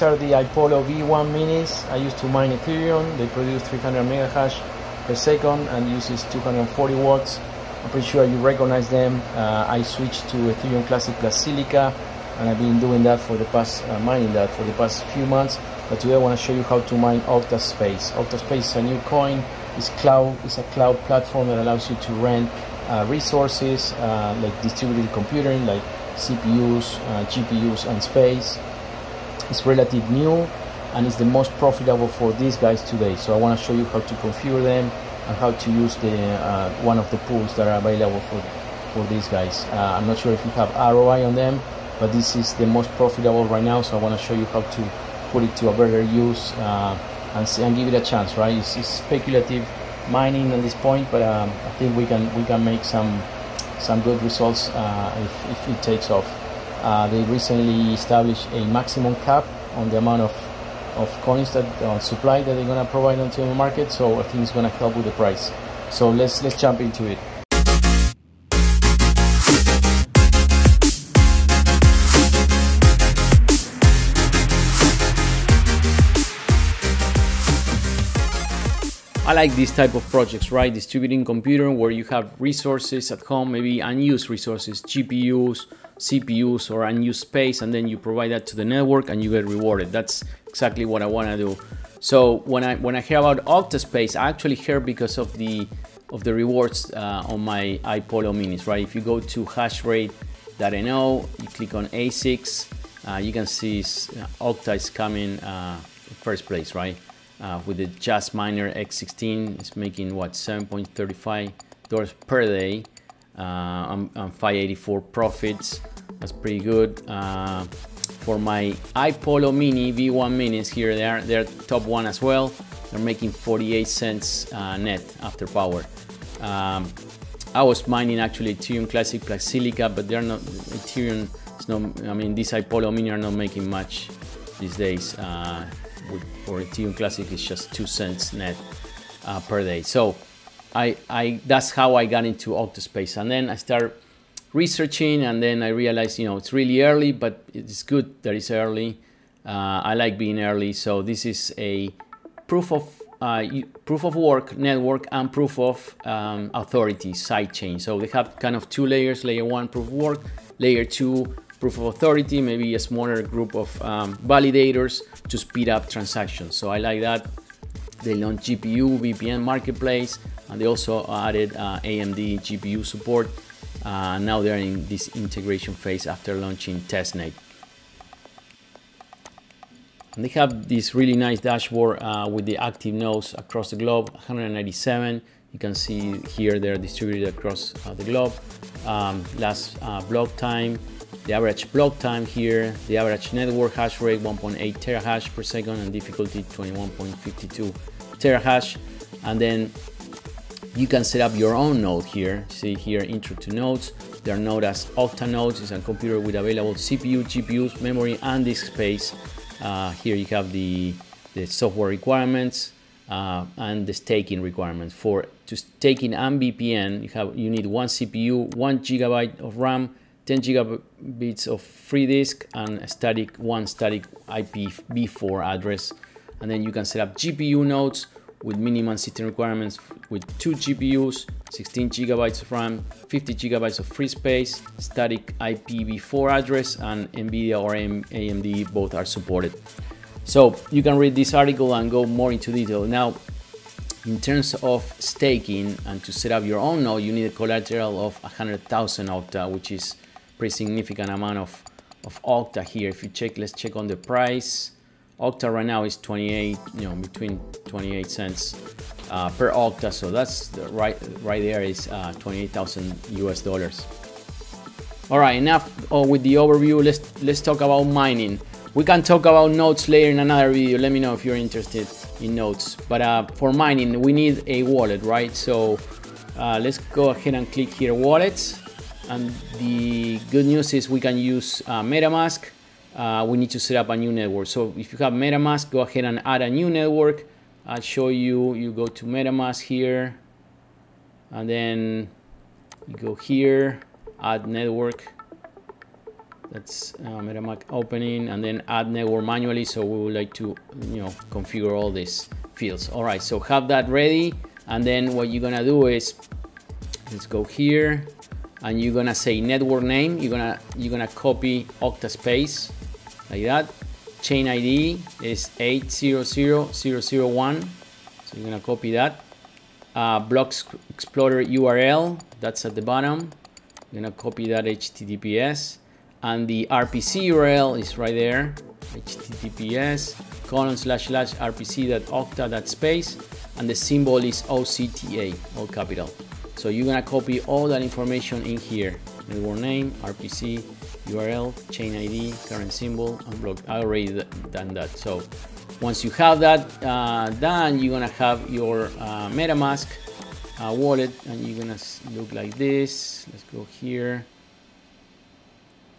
these are the iPollo V1 minis. I used to mine Ethereum. They produce 300 megahash per second and uses 240 watts. I'm pretty sure you recognize them. Uh, I switched to Ethereum Classic plus Zilliqa, and I've been doing that for the past uh, mining that for the past few months. But today I want to show you how to mine Octaspace. Octaspace is a new coin. It's cloud. It's a cloud platform that allows you to rent uh, resources uh, like distributed computing, like CPUs, uh, GPUs, and space. It's relatively new and it's the most profitable for these guys today. So I want to show you how to configure them and how to use the uh, one of the pools that are available for for these guys. Uh, I'm not sure if you have ROI on them, but this is the most profitable right now. So I want to show you how to put it to a better use uh, and, see, and give it a chance. Right? It's, it's speculative mining at this point, but um, I think we can we can make some some good results uh, if, if it takes off. Uh, they recently established a maximum cap on the amount of of coins that uh, supply that they're gonna provide onto the market. So I think it's gonna help with the price. So let's let's jump into it. I like this type of projects, right? Distributing computer where you have resources at home, maybe unused resources, GPUs, CPUs, or unused space, and then you provide that to the network and you get rewarded. That's exactly what I want to do. So when I when I hear about Octaspace, I actually hear because of the of the rewards uh, on my iPollo minis, right? If you go to hashrate.no, you click on ASICs, uh, you can see uh, Octa is coming uh, first place, right? uh, with the Jasminer X16 it's making what 7.35 dollars per day uh, on, on 584 profits. That's pretty good. Uh, for my iPollo mini V1 minis here they are they're top one as well. They're making 48 cents uh, net after power. Um, I was mining actually Ethereum Classic plus Zilliqa but they're not Ethereum is not I mean these iPollo mini are not making much these days uh, for Ethereum Classic it's just two cents net uh, per day. So I, I that's how I got into Octaspace, and then I start researching, and then I realized you know it's really early, but it's good that it's early. Uh, I like being early, so this is a proof of uh, proof of work network and proof of um, authority sidechain. So they have kind of two layers: layer one proof of work, layer two proof of authority, maybe a smaller group of um, validators to speed up transactions. So I like that. They launched GPU, VPN Marketplace, and they also added uh, AMD GPU support. Uh, now they're in this integration phase after launching testnet. And they have this really nice dashboard uh, with the active nodes across the globe, 197. You can see here they're distributed across the globe. Um, last block time, the average block time here, the average network hash rate 1.8 terahash per second and difficulty 21.52 terahash. And then you can set up your own node here. See here, intro to nodes. They are known as Octa nodes. It's a computer with available CPU, GPUs, memory, and disk space. Uh, here you have the, the software requirements uh, and the staking requirements. For to staking and VPN, you have you need one CPU, one gigabyte of RAM, 10 gigabits of free disk and static one static IPv4 address. And then you can set up GPU nodes with minimum system requirements with two GPUs, 16 gigabytes of RAM, 50 gigabytes of free space, static IPv4 address, and NVIDIA or AMD both are supported. So you can read this article and go more into detail. Now, in terms of staking and to set up your own node, you need a collateral of 100,000 Octa, which is pretty significant amount of, of Octa here. If you check, let's check on the price. Octa right now is 28, you know, between 28 cents uh, per Octa. So that's the right, right there is uh, 28,000 US dollars. All right, enough oh, with the overview. Let's let's talk about mining. We can talk about nodes later in another video. Let me know if you're interested in nodes. But uh, for mining, we need a wallet, right? So uh, let's go ahead and click here, wallets. And the good news is we can use uh, MetaMask. Uh, we need to set up a new network. So if you have MetaMask, go ahead and add a new network. I'll show you, you go to MetaMask here, and then you go here, add network. That's uh, MetaMask opening and then add network manually. So we would like to, you know, configure all these fields. All right, so have that ready. And then what you're gonna do is, let's go here and you're gonna say network name. You're gonna, you're gonna copy Octaspace like that. Chain ID is 800001. So you're gonna copy that. Uh, Blocks Explorer URL, that's at the bottom. You're gonna copy that HTTPS and the RPC URL is right there. HTTPS colon slash slash space and the symbol is OCTA, all capital. So you're gonna copy all that information in here. Network name, RPC, URL, chain ID, current symbol, and block. I already done that. So once you have that uh, done, you're gonna have your uh, MetaMask uh, wallet and you're gonna look like this. Let's go here.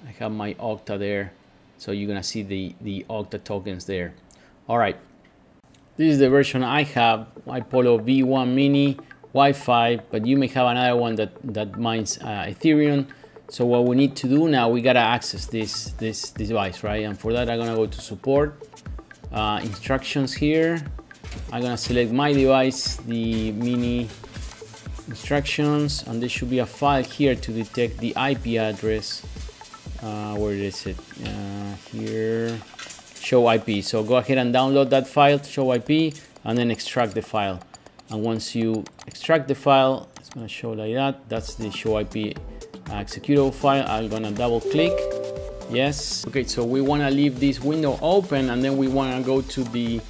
I have my Octa there. So you're gonna see the, the Octa tokens there. All right, this is the version I have, iPollo V1 Mini Wi-Fi, but you may have another one that, that mines uh, Ethereum. So what we need to do now, we gotta access this, this, this device, right? And for that, I'm gonna go to support, uh, instructions here. I'm gonna select my device, the mini instructions, and there should be a file here to detect the IP address. Uh, where is it? Uh, here, show IP. So go ahead and download that file, show IP, and then extract the file. And once you extract the file, it's gonna show like that. That's the show IP uh, executable file. I'm gonna double click. Yes. Okay, so we wanna leave this window open and then we wanna go to the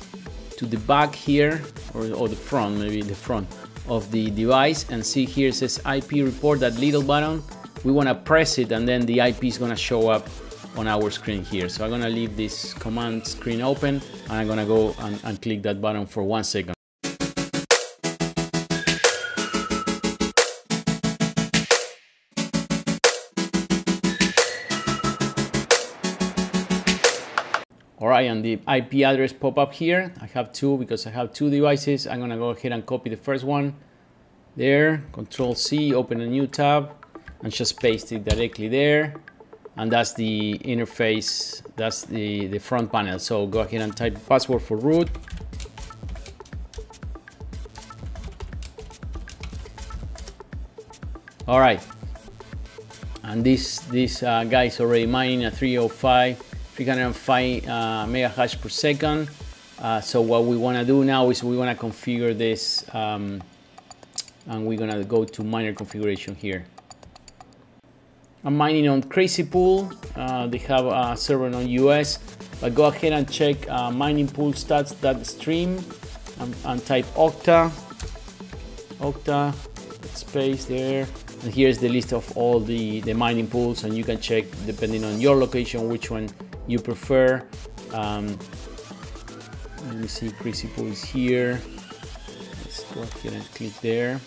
to the back here or, or the front, maybe the front of the device and see here it says IP report, that little button. We wanna press it and then the IP is gonna show up on our screen here. So I'm gonna leave this command screen open and I'm gonna go and, and click that button for one second. And the IP address pop up here. I have two because I have two devices. I'm gonna go ahead and copy the first one there, Control C, open a new tab and just paste it directly there. And that's the interface, that's the, the front panel. So go ahead and type password for root. All right, and this, this uh, guy is already mining a 305 305 uh, mega hash per second. Uh, so what we want to do now is we want to configure this um, and we're going to go to miner configuration here. I'm mining on Crazy Pool. Uh, they have a server on US, but go ahead and check uh, mining pool stats. stats.stream and, and type Octa, Octa space there. And here's the list of all the, the mining pools and you can check depending on your location which one you prefer. Um, let me see, Crazy Pool is here. Let's go ahead and click there.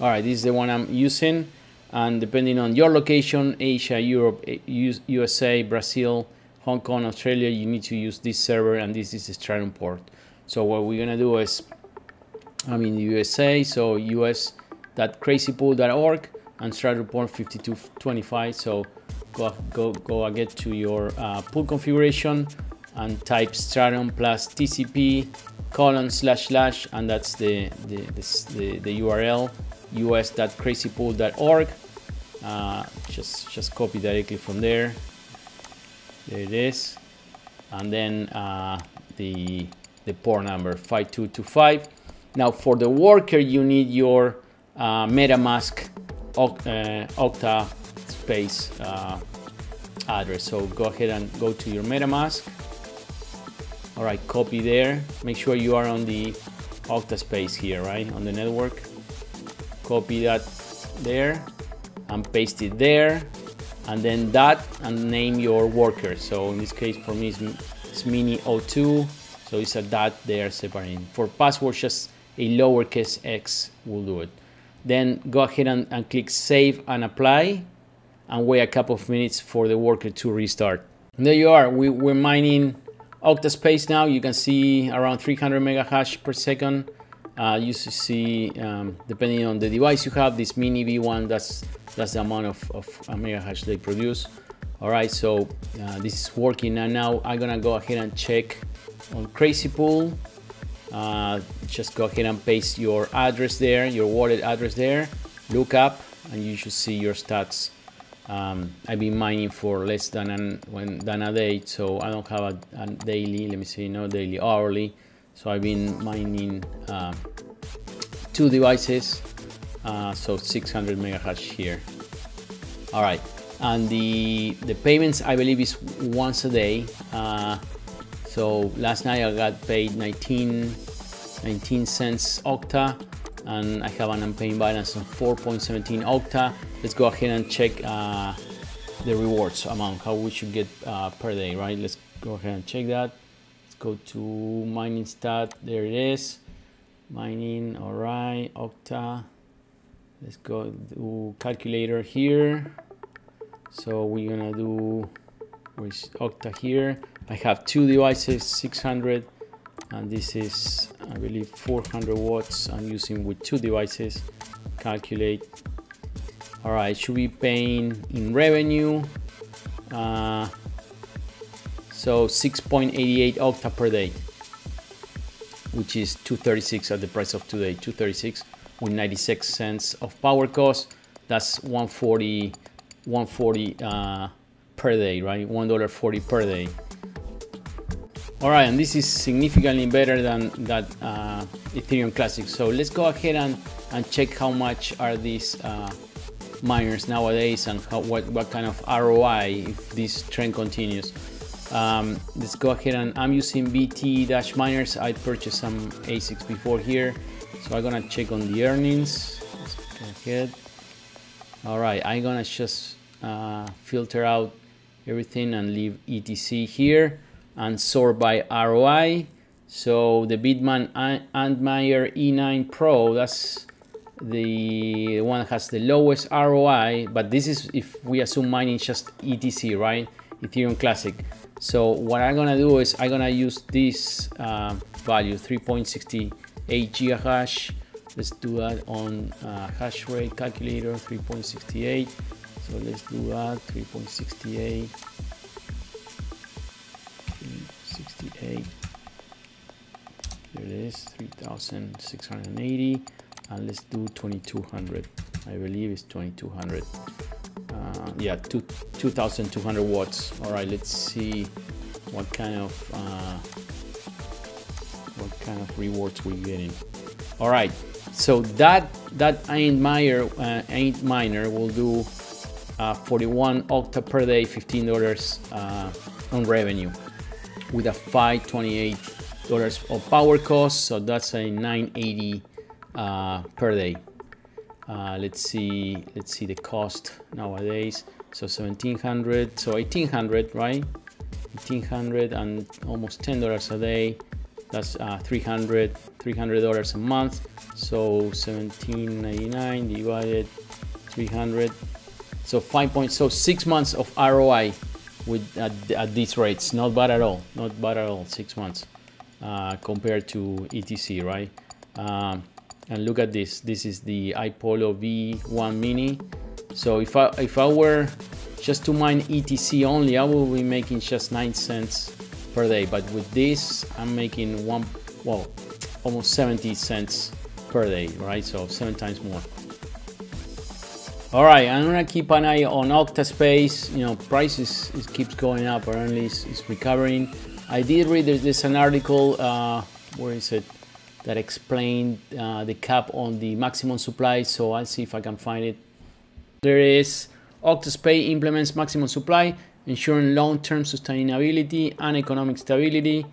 All right, this is the one I'm using. And depending on your location, Asia, Europe, USA, Brazil, Hong Kong, Australia, you need to use this server and this is the Stratum port. So what we're gonna do is, I'm in the USA, so us.crazypool.org and Stratum port 5225. So go go go get to your uh, pool configuration and type stratum plus tcp colon slash slash and that's the the, the, the url us.crazypool.org uh, just just copy directly from there. There it is. And then uh, the the port number 5225 now for the worker you need your uh, metamask uh, octa space uh, address. So go ahead and go to your MetaMask. All right, copy there. Make sure you are on the Octa space here, right? On the network. Copy that there and paste it there. And then that and name your worker. So in this case for me it's, it's mini02. So it's a dot there separating. For password, just a lowercase x will do it. Then go ahead and, and click save and apply and wait a couple of minutes for the worker to restart. And there you are, we, we're mining Octaspace now. You can see around 300 mega hash per second. Uh, you see, um, depending on the device you have, this mini V1, that's that's the amount of, of uh, mega hash they produce. All right, so uh, this is working and now I'm gonna go ahead and check on Crazy Pool. Uh, just go ahead and paste your address there, your wallet address there, look up and you should see your stats. Um, I've been mining for less than, an, when, than a day, so I don't have a, a, daily, let me see, no daily, hourly. So I've been mining uh, two devices, uh, so 600 megahash here. All right, and the, the payments I believe is once a day. Uh, so last night I got paid 19, 19 cents Octa and I have an unpaid balance of 4.17 Octa. Let's go ahead and check uh, the rewards amount, how we should get uh, per day, right? Let's go ahead and check that. Let's go to mining stat, there it is. Mining, all right, Octa. Let's go to calculator here. So we're gonna do, where's Octa here? I have two devices, 600 and this is I believe 400 watts I'm using with two devices calculate. All right should be paying in revenue? Uh, so 6.88 octa per day which is 236 at the price of today 236 with 96 cents of power cost. That's 140 140 uh, per day right? One dollar 40 per day all right, and this is significantly better than that uh, Ethereum Classic. So let's go ahead and, and check how much are these uh, miners nowadays and how, what, what kind of ROI if this trend continues. Um, let's go ahead and I'm using BT Dash miners. I purchased some ASICs before here. So I'm gonna check on the earnings. Let's go ahead. All right, I'm gonna just uh, filter out everything and leave ETC here and sort by ROI. So the Bitmain Antminer E9 Pro, that's the one that has the lowest ROI, but this is if we assume mining just ETC, right? Ethereum Classic. So what I'm gonna do is I'm gonna use this uh, value, 3.68 gigahash. Let's do that on uh, hash rate calculator, 3.68. So let's do that, 3.68. is 3680 and let's do 2200 I believe it's 2200 uh, yeah two, 2200 watts. All right let's see what kind of uh, what kind of rewards we're getting. All right so that that Antminer uh, Antminer will do uh, 41 octa per day 15 dollars uh, on revenue with a 528 dollars of power cost so that's a 980 uh, per day uh, let's see let's see the cost nowadays so 1700 so 1800 right 1800 and almost 10 dollars a day that's uh, 300 300 dollars a month so 1799 divided 300 so 5 points so six months of ROI with at, at, these rates. Not bad at all. Not bad at all. Six months uh, compared to ETC, right? Um, and look at this. This is the iPollo V1 Mini. So if I if I were just to mine ETC only, I will be making just nine cents per day. But with this, I'm making one well almost 70 cents per day, right? So seven times more. All right, I'm gonna keep an eye on Octaspace. You know, prices keeps going up. Apparently, it's, it's recovering. I did read there's, an article. Uh, where is it? That explained uh, the cap on the maximum supply. So I'll see if I can find it. There is Octaspace implements maximum supply, ensuring long-term sustainability and economic stability.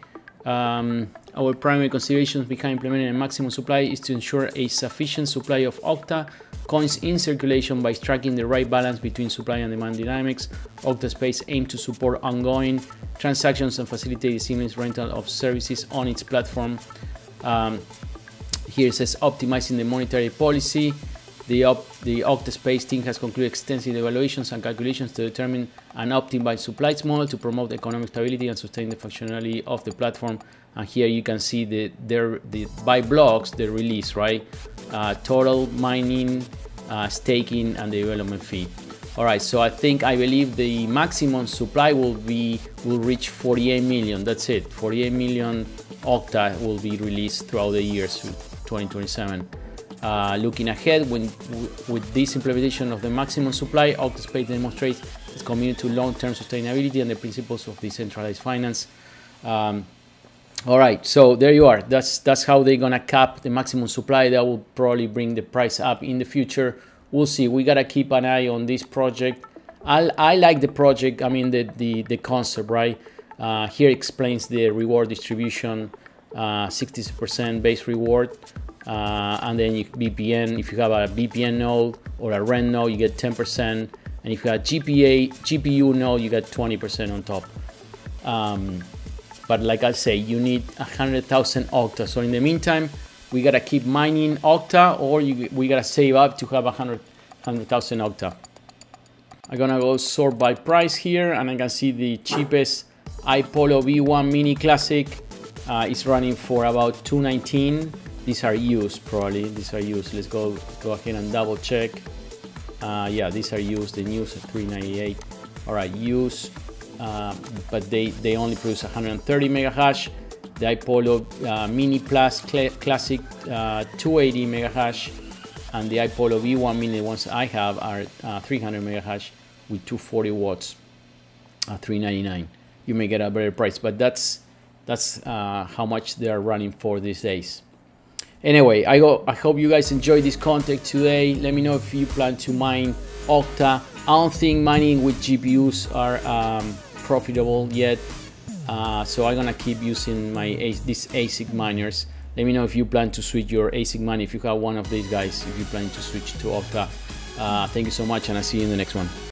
Um, our primary considerations behind implementing a maximum supply is to ensure a sufficient supply of Octa coins in circulation by striking the right balance between supply and demand dynamics. Octaspace aims to support ongoing transactions and facilitate the seamless rental of services on its platform. Um, here it says optimizing the monetary policy. The, op the Octaspace team has concluded extensive evaluations and calculations to determine an optimized supply model to promote economic stability and sustain the functionality of the platform. And here you can see the, their, the by blocks the release, right? Uh, total mining, uh, staking, and the development fee. All right, so I think I believe the maximum supply will be will reach 48 million. That's it. 48 million Octa will be released throughout the years 2027. Uh, looking ahead, when, with this implementation of the maximum supply, Octaspace demonstrates its commitment to long-term sustainability and the principles of decentralized finance. Um, all right, so there you are. That's that's how they're gonna cap the maximum supply. That will probably bring the price up in the future. We'll see. We gotta keep an eye on this project. I, I like the project. I mean the the, the concept, right? Uh, here explains the reward distribution, 60% uh, base reward, uh, and then you, BPN. If you have a BPN node or a RENN node, you get 10%, and if you have GPA GPU node, you get 20% on top. Um, but like I say, you need 100,000 octa. So in the meantime, we gotta keep mining octa or you, we gotta save up to have 100,000 octa. I'm gonna go sort by price here and I can see the cheapest iPollo V1 Mini Classic uh, is running for about 219. These are used probably, these are used. Let's go, go ahead and double check. Uh, yeah, these are used, the news at 398. All right, used um, but they, they only produce 130 mega hash. The iPollo uh, Mini Plus Cl Classic uh, 280 mega hash, and the iPollo V1 Mini, the ones I have, are uh, 300 mega hash with 240 watts, uh, 399. You may get a better price, but that's that's uh, how much they are running for these days. Anyway, I, go, I hope you guys enjoyed this content today. Let me know if you plan to mine Octa. I don't think mining with GPUs are um, profitable yet. Uh, so I'm gonna keep using my these ASIC miners. Let me know if you plan to switch your ASIC miner, if you have one of these guys, if you plan to switch to Octa. Uh, thank you so much and I'll see you in the next one.